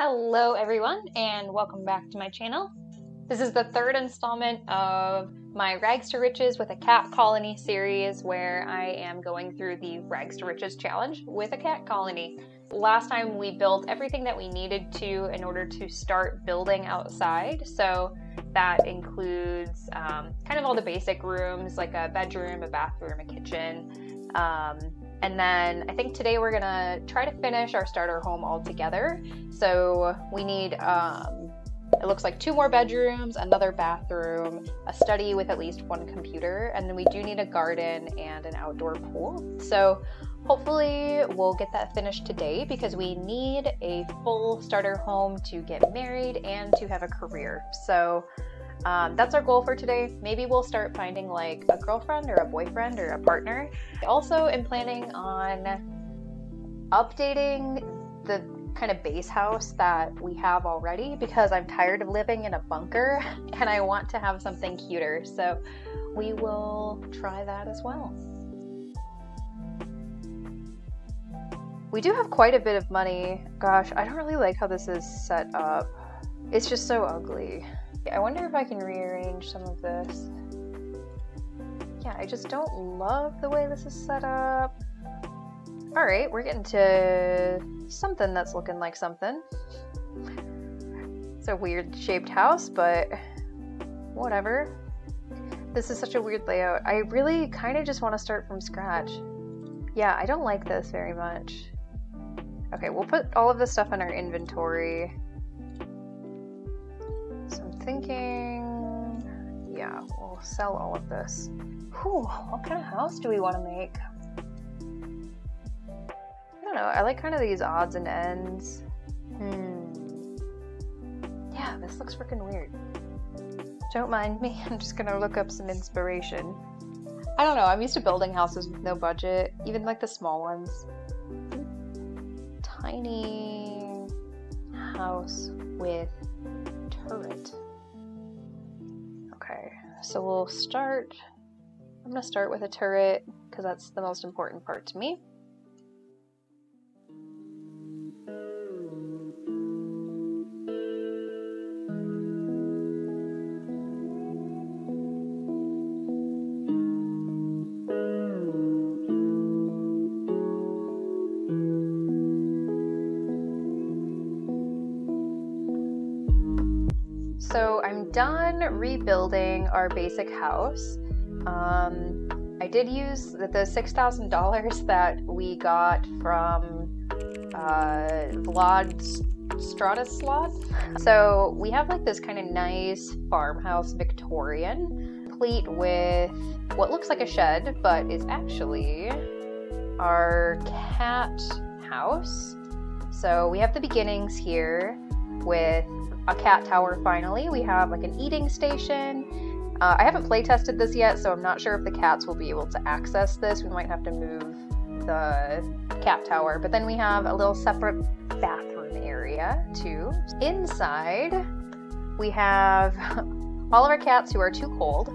Hello everyone and welcome back to my channel. This is the third installment of my Rags to Riches with a Cat Colony series where I am going through the Rags to Riches challenge with a cat colony. Last time we built everything that we needed to in order to start building outside. So that includes um, kind of all the basic rooms like a bedroom, a bathroom, a kitchen, um, and then I think today we're gonna try to finish our starter home all together. So we need, um, it looks like two more bedrooms, another bathroom, a study with at least one computer, and then we do need a garden and an outdoor pool. So hopefully we'll get that finished today because we need a full starter home to get married and to have a career. So um, that's our goal for today. Maybe we'll start finding like a girlfriend or a boyfriend or a partner. I also am planning on updating the kind of base house that we have already because I'm tired of living in a bunker and I want to have something cuter. So we will try that as well. We do have quite a bit of money. Gosh, I don't really like how this is set up. It's just so ugly. I wonder if I can rearrange some of this. Yeah, I just don't love the way this is set up. Alright, we're getting to something that's looking like something. It's a weird shaped house, but whatever. This is such a weird layout. I really kind of just want to start from scratch. Yeah, I don't like this very much. Okay, we'll put all of this stuff in our inventory thinking, yeah, we'll sell all of this. Whew, what kind of house do we want to make? I don't know. I like kind of these odds and ends. Hmm. Yeah, this looks freaking weird. Don't mind me. I'm just gonna look up some inspiration. I don't know. I'm used to building houses with no budget, even like the small ones. Tiny house with turret. So we'll start, I'm gonna start with a turret because that's the most important part to me. So I'm done rebuilding our basic house. Um, I did use the, the $6,000 that we got from uh, Vlad Stratislav. So we have like this kind of nice farmhouse Victorian, complete with what looks like a shed, but is actually our cat house. So we have the beginnings here with a cat tower finally. We have like an eating station. Uh, I haven't play tested this yet, so I'm not sure if the cats will be able to access this. We might have to move the cat tower. But then we have a little separate bathroom area too. Inside, we have all of our cats who are too cold.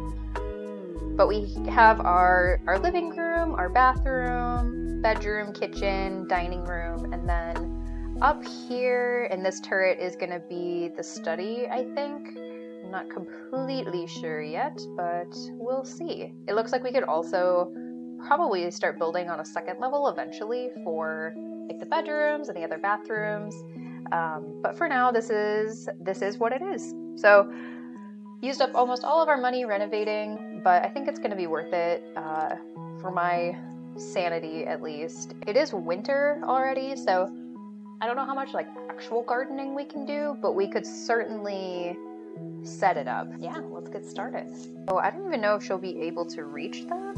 But we have our, our living room, our bathroom, bedroom, kitchen, dining room, and then up here in this turret is going to be the study, I think. I'm not completely sure yet, but we'll see. It looks like we could also probably start building on a second level eventually for like the bedrooms and the other bathrooms. Um, but for now, this is this is what it is. So used up almost all of our money renovating, but I think it's going to be worth it uh, for my sanity at least. It is winter already, so I don't know how much like actual gardening we can do, but we could certainly set it up. Yeah, let's get started. Oh, I don't even know if she'll be able to reach them.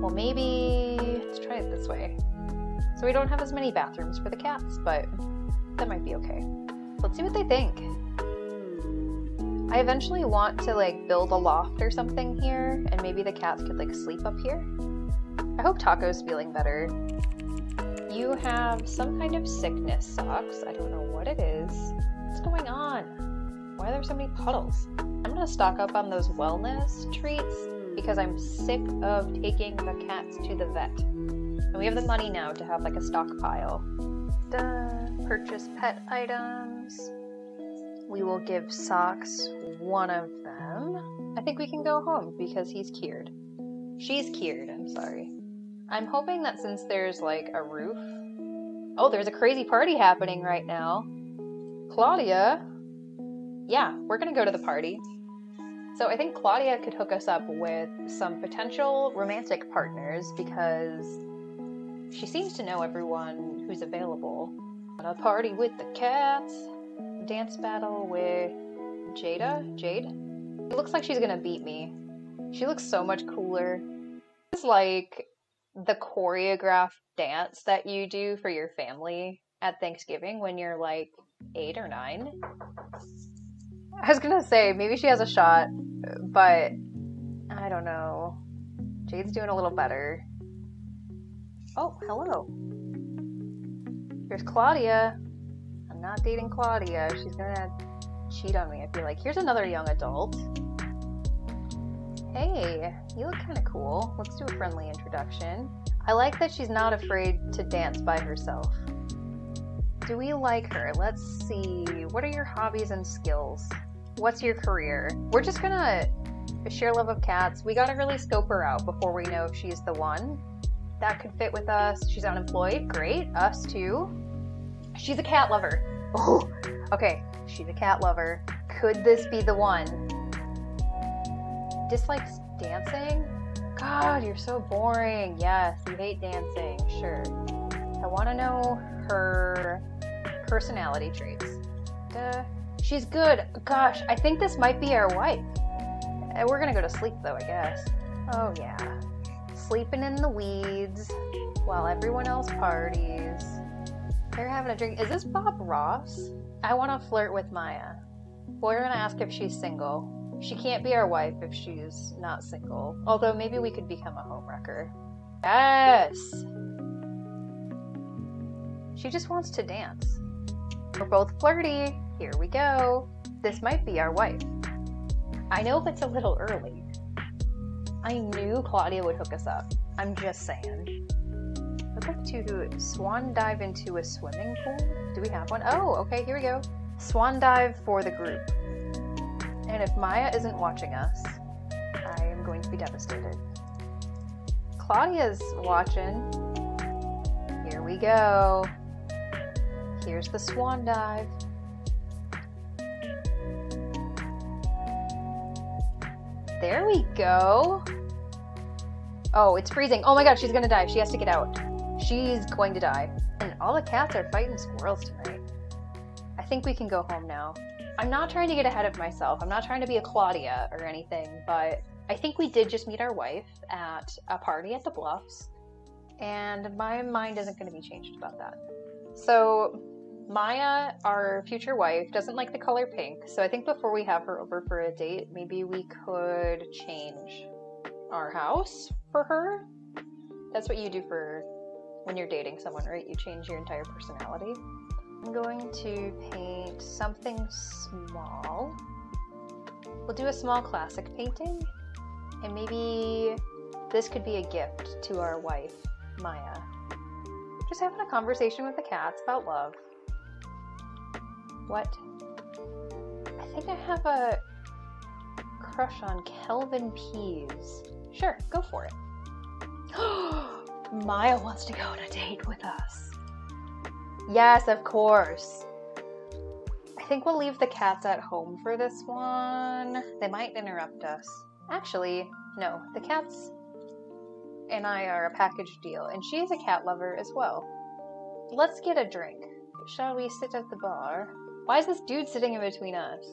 Well, maybe let's try it this way. So we don't have as many bathrooms for the cats, but that might be okay. Let's see what they think. I eventually want to like build a loft or something here, and maybe the cats could like sleep up here. I hope Taco's feeling better you have some kind of sickness socks. I don't know what it is. What's going on? Why are there so many puddles? I'm gonna stock up on those wellness treats because I'm sick of taking the cats to the vet. And we have the money now to have like a stockpile. Duh. Purchase pet items. We will give Socks one of them. I think we can go home because he's cured. She's cured, I'm sorry. I'm hoping that since there's like a roof. Oh, there's a crazy party happening right now. Claudia. Yeah, we're gonna go to the party. So I think Claudia could hook us up with some potential romantic partners because she seems to know everyone who's available. A party with the cats, dance battle with Jada, Jade. It looks like she's gonna beat me. She looks so much cooler. It's like the choreographed dance that you do for your family at Thanksgiving when you're like eight or nine. I was gonna say maybe she has a shot, but I don't know. Jade's doing a little better. Oh, hello. Here's Claudia. I'm not dating Claudia. She's gonna cheat on me. I feel like here's another young adult. Hey, you look kind of cool. Let's do a friendly introduction. I like that she's not afraid to dance by herself. Do we like her? Let's see. What are your hobbies and skills? What's your career? We're just gonna share love of cats. We gotta really scope her out before we know if she's the one. That could fit with us. She's unemployed. Great. Us too. She's a cat lover. Oh, okay. She's a cat lover. Could this be the one? Dislikes dancing? God, you're so boring. Yes, you hate dancing. Sure. I want to know her personality traits. Duh. She's good. Gosh, I think this might be our wife. Eh, We're gonna go to sleep though, I guess. Oh, yeah. Sleeping in the weeds while everyone else parties. They're having a drink. Is this Bob Ross? I want to flirt with Maya. We're gonna ask if she's single. She can't be our wife if she's not single. Although maybe we could become a homewrecker. Yes! She just wants to dance. We're both flirty. Here we go. This might be our wife. I know it's a little early. I knew Claudia would hook us up. I'm just saying. I'd like to swan dive into a swimming pool. Do we have one? Oh, okay, here we go. Swan dive for the group. And if Maya isn't watching us, I am going to be devastated. Claudia's watching. Here we go. Here's the swan dive. There we go. Oh, it's freezing. Oh my god, she's gonna die. She has to get out. She's going to die. And all the cats are fighting squirrels tonight. I think we can go home now. I'm not trying to get ahead of myself. I'm not trying to be a Claudia or anything, but I think we did just meet our wife at a party at the Bluffs, and my mind isn't going to be changed about that. So, Maya, our future wife, doesn't like the color pink, so I think before we have her over for a date, maybe we could change our house for her. That's what you do for when you're dating someone, right? You change your entire personality. I'm going to paint something small. We'll do a small classic painting, and maybe this could be a gift to our wife, Maya. Just having a conversation with the cats about love. What? I think I have a crush on Kelvin Pease. Sure, go for it. Maya wants to go on a date with us. Yes, of course. I think we'll leave the cats at home for this one. They might interrupt us. Actually, no, the cats and I are a package deal, and she's a cat lover as well. Let's get a drink. Shall we sit at the bar? Why is this dude sitting in between us?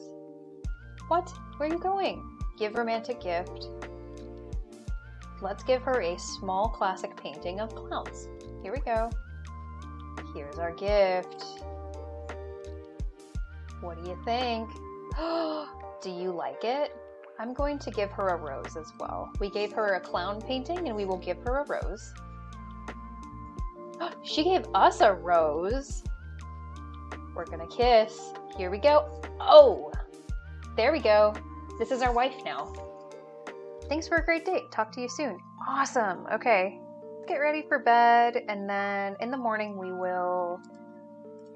What? Where are you going? Give romantic gift. Let's give her a small classic painting of clowns. Here we go. Here's our gift. What do you think? do you like it? I'm going to give her a rose as well. We gave her a clown painting and we will give her a rose. she gave us a rose. We're gonna kiss. Here we go. Oh! There we go. This is our wife now. Thanks for a great date. Talk to you soon. Awesome. Okay. Get ready for bed and then in the morning we will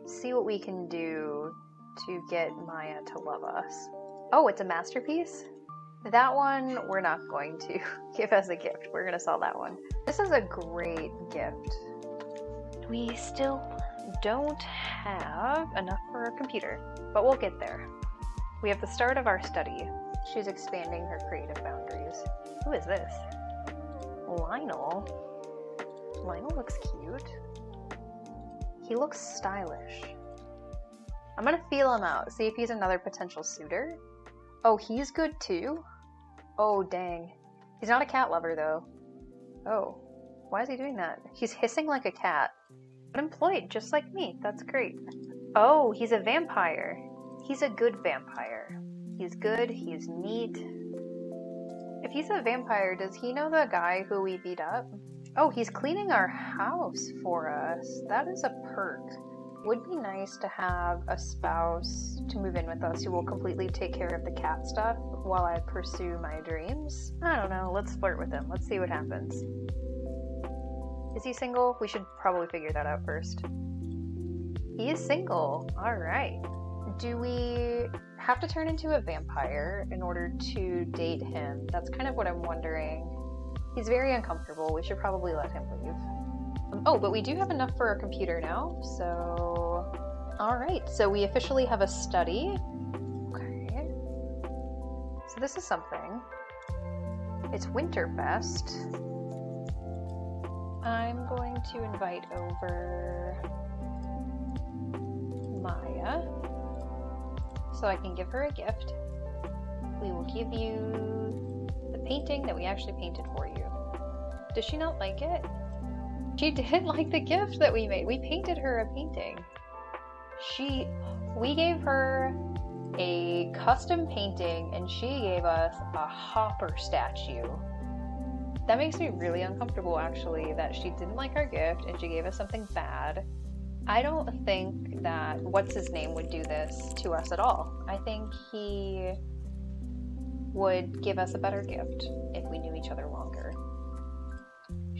see what we can do to get Maya to love us. Oh, it's a masterpiece? That one we're not going to give as a gift. We're gonna sell that one. This is a great gift. We still don't have enough for a computer, but we'll get there. We have the start of our study. She's expanding her creative boundaries. Who is this? Lionel. Lionel looks cute. He looks stylish. I'm gonna feel him out, see if he's another potential suitor. Oh, he's good too? Oh, dang. He's not a cat lover though. Oh, why is he doing that? He's hissing like a cat. Unemployed, just like me. That's great. Oh, he's a vampire. He's a good vampire. He's good, he's neat. If he's a vampire, does he know the guy who we beat up? Oh, he's cleaning our house for us. That is a perk. Would be nice to have a spouse to move in with us who will completely take care of the cat stuff while I pursue my dreams. I don't know, let's flirt with him. Let's see what happens. Is he single? We should probably figure that out first. He is single. Alright. Do we have to turn into a vampire in order to date him? That's kind of what I'm wondering. He's very uncomfortable. We should probably let him leave. Um, oh, but we do have enough for a computer now, so... Alright, so we officially have a study. Okay. So this is something. It's Winterfest. I'm going to invite over Maya so I can give her a gift. We will give you the painting that we actually painted for you. Does she not like it? She did like the gift that we made. We painted her a painting. She, we gave her a custom painting and she gave us a hopper statue. That makes me really uncomfortable, actually, that she didn't like our gift and she gave us something bad. I don't think that what's his name would do this to us at all. I think he would give us a better gift if we knew each other longer.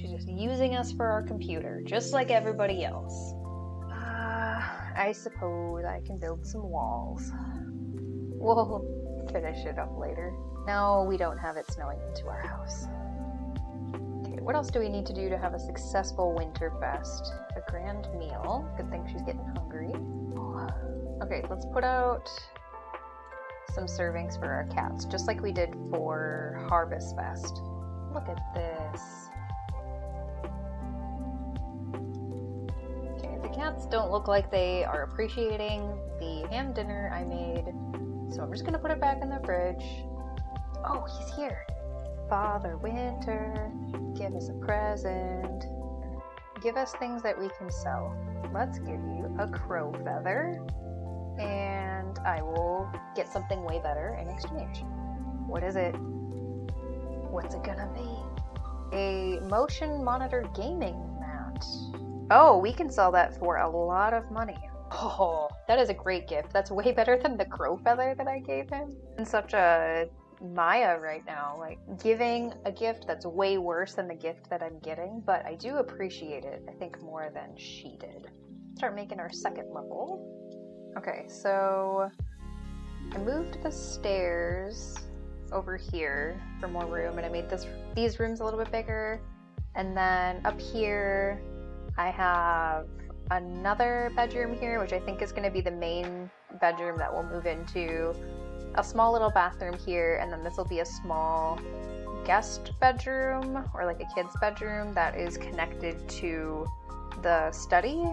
She's just using us for our computer, just like everybody else. Uh, I suppose I can build some walls. We'll finish it up later. No, we don't have it snowing into our house. Okay, What else do we need to do to have a successful Winterfest? A grand meal. Good thing she's getting hungry. Okay, let's put out some servings for our cats, just like we did for Harvest Fest. Look at this. Cats don't look like they are appreciating the ham dinner I made, so I'm just gonna put it back in the fridge. Oh, he's here. Father Winter, give us a present. Give us things that we can sell. Let's give you a crow feather, and I will get something way better in exchange. What is it? What's it gonna be? A motion monitor gaming mat. Oh, we can sell that for a lot of money. Oh, that is a great gift. That's way better than the crow feather that I gave him. And such a Maya right now, like giving a gift that's way worse than the gift that I'm getting, but I do appreciate it, I think, more than she did. Start making our second level. Okay, so I moved the stairs over here for more room, and I made this these rooms a little bit bigger. And then up here, I have another bedroom here, which I think is going to be the main bedroom that we'll move into a small little bathroom here, and then this will be a small guest bedroom or like a kid's bedroom that is connected to the study.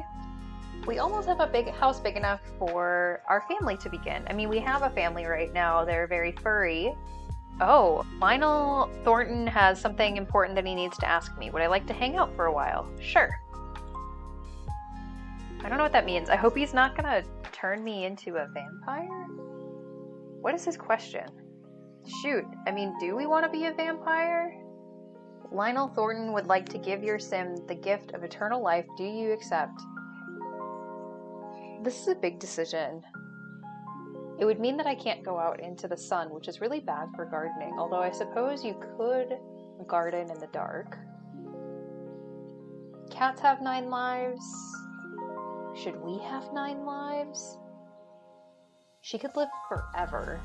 We almost have a big house big enough for our family to begin. I mean, we have a family right now, they're very furry. Oh, Lionel Thornton has something important that he needs to ask me. Would I like to hang out for a while? Sure. I don't know what that means. I hope he's not gonna turn me into a vampire? What is his question? Shoot, I mean, do we want to be a vampire? Lionel Thornton would like to give your sim the gift of eternal life. Do you accept? This is a big decision. It would mean that I can't go out into the sun, which is really bad for gardening, although I suppose you could garden in the dark. Cats have nine lives. Should we have nine lives? She could live forever.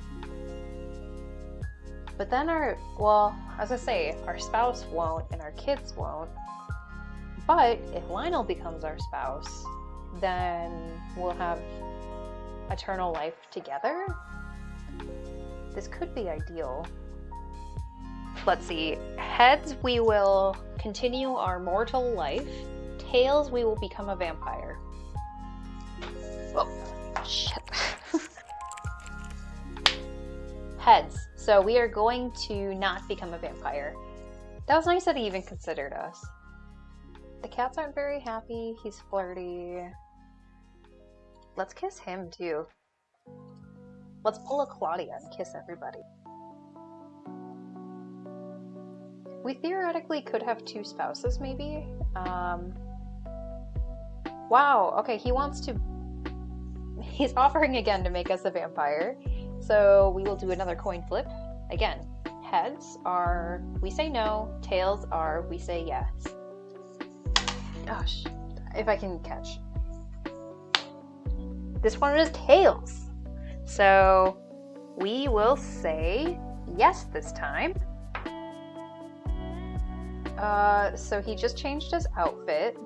But then our, well, as I say, our spouse won't and our kids won't. But if Lionel becomes our spouse, then we'll have eternal life together. This could be ideal. Let's see. Heads, we will continue our mortal life. Tails, we will become a vampire. Shit. Heads. So we are going to not become a vampire. That was nice that he even considered us. The cats aren't very happy. He's flirty. Let's kiss him too. Let's pull a Claudia and kiss everybody. We theoretically could have two spouses, maybe. Um, wow, okay, he wants to. He's offering again to make us a vampire. So we will do another coin flip. Again, heads are we say no, tails are we say yes. Gosh, if I can catch. This one is tails. So we will say yes this time. Uh, so he just changed his outfit.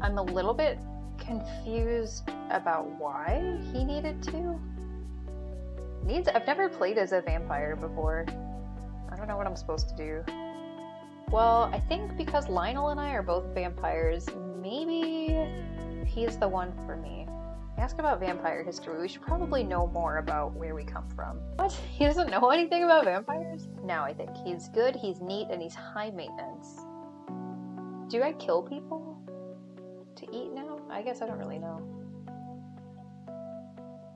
I'm a little bit confused about why he needed to. Needs I've never played as a vampire before. I don't know what I'm supposed to do. Well, I think because Lionel and I are both vampires, maybe he's the one for me. Ask about vampire history. We should probably know more about where we come from. What? He doesn't know anything about vampires? Now I think. He's good, he's neat, and he's high maintenance. Do I kill people to eat now? I guess I don't really know.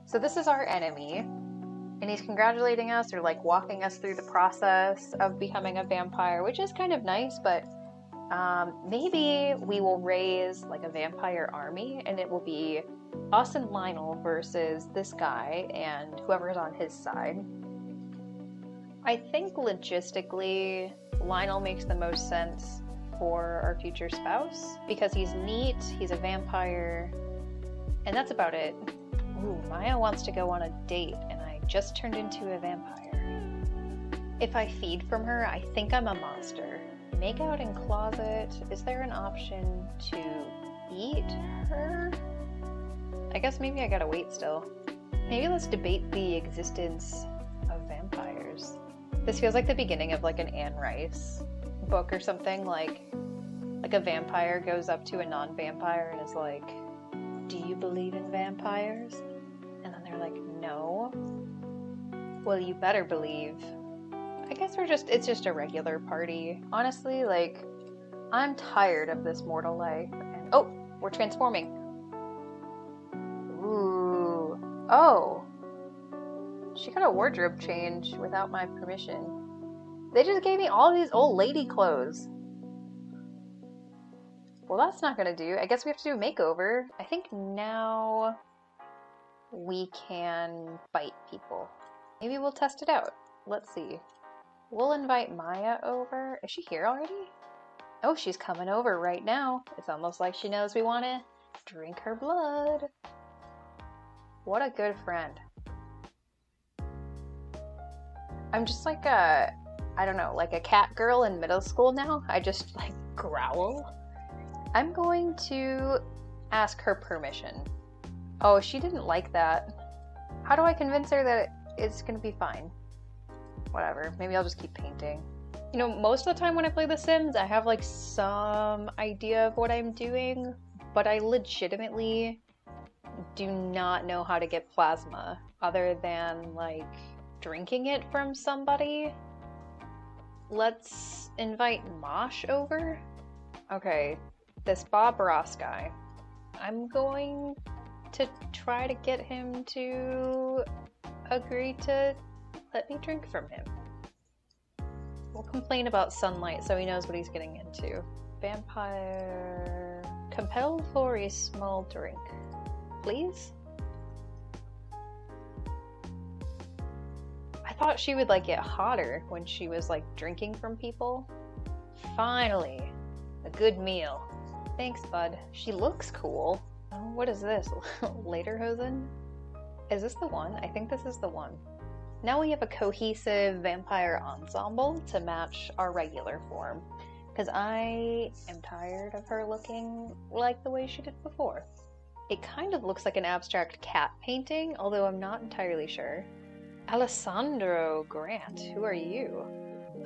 So this is our enemy and he's congratulating us or like walking us through the process of becoming a vampire, which is kind of nice, but um, maybe we will raise like a vampire army and it will be us and Lionel versus this guy and whoever's on his side. I think logistically, Lionel makes the most sense for our future spouse because he's neat, he's a vampire, and that's about it. Ooh, Maya wants to go on a date and I just turned into a vampire. If I feed from her, I think I'm a monster. Make out in closet. Is there an option to eat her? I guess maybe I gotta wait still. Maybe let's debate the existence of vampires. This feels like the beginning of like an Anne Rice book or something. Like, like a vampire goes up to a non-vampire and is like, "Do you believe in vampires?" And then they're like, "No." Well, you better believe. I guess we're just, it's just a regular party. Honestly, like, I'm tired of this mortal life. And, oh, we're transforming. Ooh. Oh. She got a wardrobe change without my permission. They just gave me all these old lady mm. clothes. Well, that's not gonna do. I guess we have to do a makeover. I think now we can bite people. Maybe we'll test it out. Let's see. We'll invite Maya over. Is she here already? Oh, she's coming over right now. It's almost like she knows we want to drink her blood. What a good friend. I'm just like a, I don't know, like a cat girl in middle school now. I just like growl. I'm going to ask her permission. Oh, she didn't like that. How do I convince her that it's gonna be fine. Whatever. Maybe I'll just keep painting. You know, most of the time when I play The Sims, I have like some idea of what I'm doing, but I legitimately do not know how to get plasma other than like drinking it from somebody. Let's invite Mosh over. Okay, this Bob Ross guy. I'm going to try to get him to agree to let me drink from him. We'll complain about sunlight so he knows what he's getting into. Vampire. Compel for a small drink. Please? Thought she would like get hotter when she was like drinking from people. Finally, a good meal. Thanks, bud. She looks cool. Oh, what is this? Lederhosen? Is this the one? I think this is the one. Now we have a cohesive vampire ensemble to match our regular form. Because I am tired of her looking like the way she did before. It kind of looks like an abstract cat painting, although I'm not entirely sure. Alessandro Grant, who are you?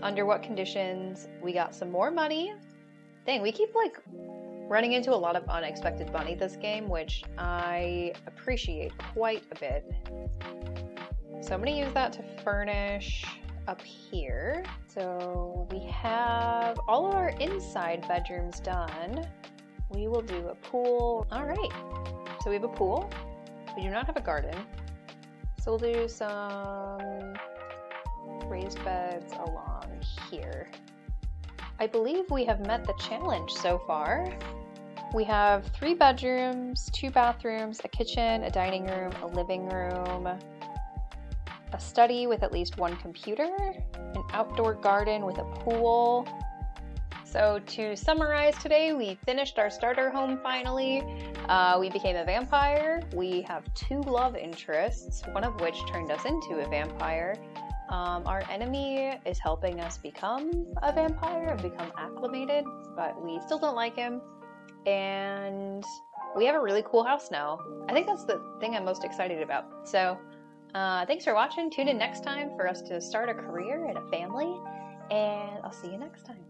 Under what conditions? We got some more money. Dang, we keep like running into a lot of unexpected money this game, which I appreciate quite a bit. So I'm going to use that to furnish up here. So we have all of our inside bedrooms done. We will do a pool. All right. So we have a pool. We do not have a garden. So we'll do some raised beds along here. I believe we have met the challenge so far. We have three bedrooms, two bathrooms, a kitchen, a dining room, a living room, a study with at least one computer, an outdoor garden with a pool. So, to summarize today, we finished our starter home finally. Uh, we became a vampire. We have two love interests, one of which turned us into a vampire. Um, our enemy is helping us become a vampire and become acclimated, but we still don't like him. And we have a really cool house now. I think that's the thing I'm most excited about. So, uh, thanks for watching. Tune in next time for us to start a career and a family, and I'll see you next time.